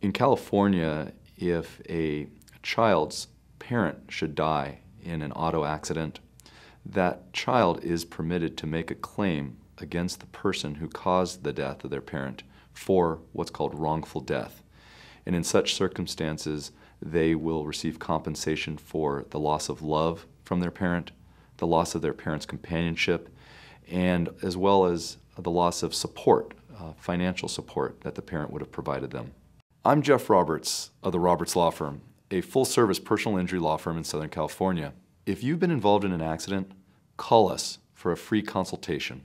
In California, if a child's parent should die in an auto accident, that child is permitted to make a claim against the person who caused the death of their parent for what's called wrongful death. And in such circumstances, they will receive compensation for the loss of love from their parent, the loss of their parent's companionship, and as well as the loss of support, uh, financial support that the parent would have provided them. I'm Jeff Roberts of the Roberts Law Firm, a full service personal injury law firm in Southern California. If you've been involved in an accident, call us for a free consultation.